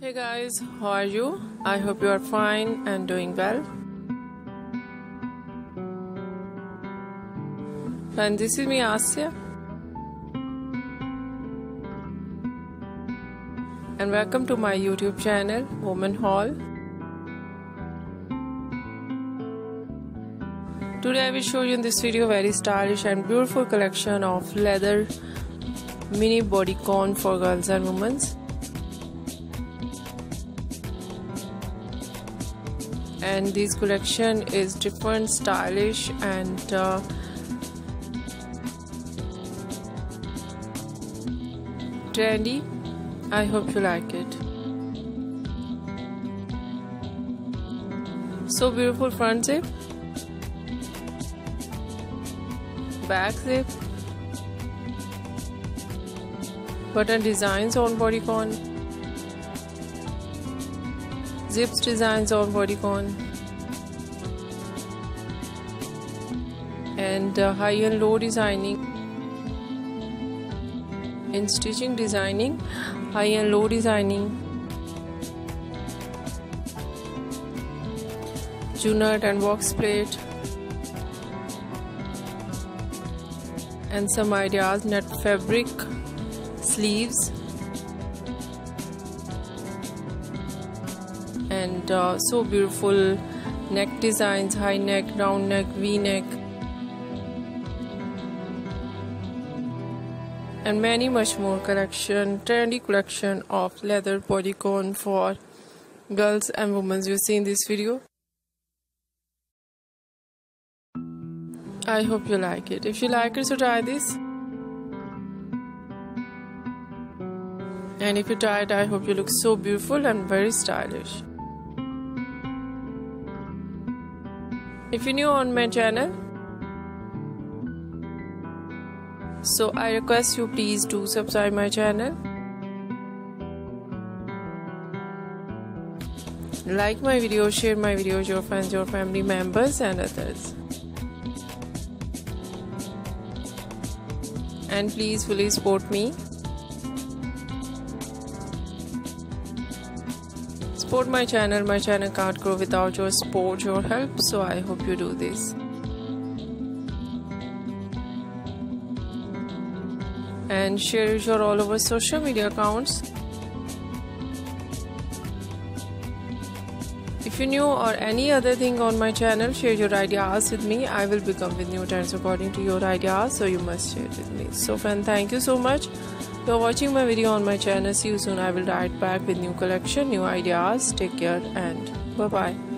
Hey guys, how are you? I hope you are fine and doing well. And this is me, Asya. And welcome to my YouTube channel, Woman Hall. Today I will show you in this video a very stylish and beautiful collection of leather mini bodycon for girls and women. And this collection is different, stylish, and uh, trendy. I hope you like it. So beautiful front zip, back zip, button designs on bodycon, zips designs on bodycon, and uh, high and low designing. In stitching designing, high and low designing, junot and box pleat, and some ideas net fabric sleeves and uh, so beautiful neck designs high neck round neck v neck and many much more collection trendy collection of leather bodycon for girls and women you see in this video I hope you like it. If you like it, so try this. And if you try it, I hope you look so beautiful and very stylish. If you're new on my channel, so I request you please do subscribe my channel. Like my video, share my videos, your friends, your family members, and others. and please fully support me. Support my channel, my channel can't grow without your support, your help, so I hope you do this. And share your all over social media accounts. If you're new or any other thing on my channel, share your ideas with me. I will become with new trends according to your ideas, so you must share it with me. So friend, thank you so much. You're watching my video on my channel. See you soon. I will write back with new collection, new ideas. Take care and bye bye.